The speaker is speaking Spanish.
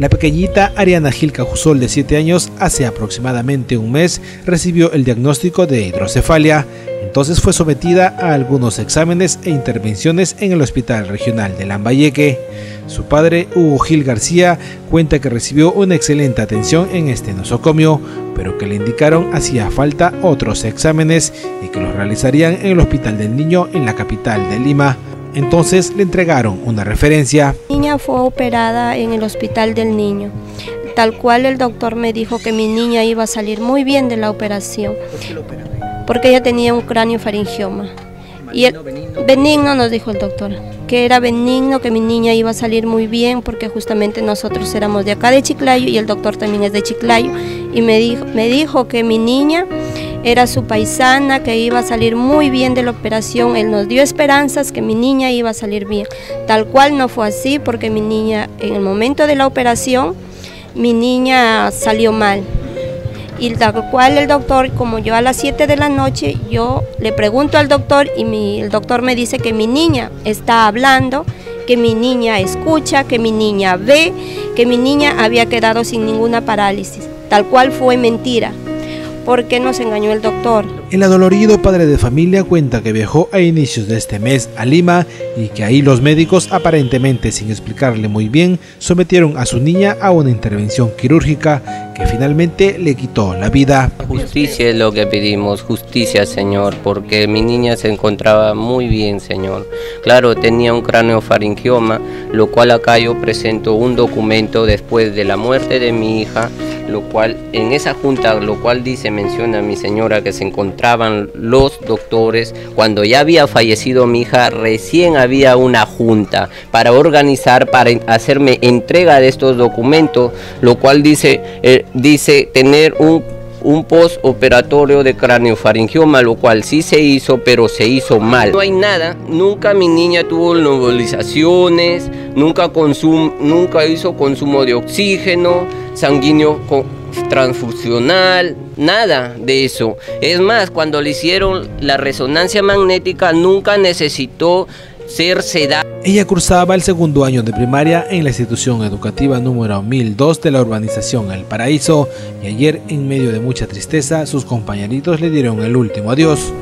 La pequeñita Ariana Gil Cajusol, de 7 años, hace aproximadamente un mes recibió el diagnóstico de hidrocefalia. Entonces fue sometida a algunos exámenes e intervenciones en el Hospital Regional de Lambayeque. Su padre, Hugo Gil García, cuenta que recibió una excelente atención en este nosocomio, pero que le indicaron hacía falta otros exámenes y que los realizarían en el Hospital del Niño en la capital de Lima. Entonces le entregaron una referencia. Mi niña fue operada en el Hospital del Niño. Tal cual el doctor me dijo que mi niña iba a salir muy bien de la operación. Porque ella tenía un cráneo faringioma. Y el, benigno? benigno nos dijo el doctor, que era benigno, que mi niña iba a salir muy bien porque justamente nosotros éramos de acá de Chiclayo y el doctor también es de Chiclayo y me dijo, me dijo que mi niña era su paisana, que iba a salir muy bien de la operación. Él nos dio esperanzas que mi niña iba a salir bien. Tal cual no fue así porque mi niña en el momento de la operación, mi niña salió mal. Y tal cual el doctor, como yo a las 7 de la noche, yo le pregunto al doctor y el doctor me dice que mi niña está hablando, que mi niña escucha, que mi niña ve, que mi niña había quedado sin ninguna parálisis. Tal cual fue mentira. ¿Por qué nos engañó el doctor? El adolorido padre de familia cuenta que viajó a inicios de este mes a Lima y que ahí los médicos, aparentemente sin explicarle muy bien, sometieron a su niña a una intervención quirúrgica que finalmente le quitó la vida. Justicia es lo que pedimos, justicia Señor, porque mi niña se encontraba muy bien Señor. Claro, tenía un cráneo faringioma, lo cual acá yo presento un documento después de la muerte de mi hija lo cual en esa junta, lo cual dice, menciona mi señora que se encontraban los doctores, cuando ya había fallecido mi hija, recién había una junta para organizar, para hacerme entrega de estos documentos, lo cual dice, eh, dice tener un un postoperatorio de craneofaringioma, lo cual sí se hizo, pero se hizo mal. No hay nada, nunca mi niña tuvo nebulizaciones, nunca, nunca hizo consumo de oxígeno, sanguíneo transfusional, nada de eso. Es más, cuando le hicieron la resonancia magnética nunca necesitó ser sedada. Ella cursaba el segundo año de primaria en la institución educativa número 1002 de la urbanización El Paraíso y ayer en medio de mucha tristeza sus compañeritos le dieron el último adiós.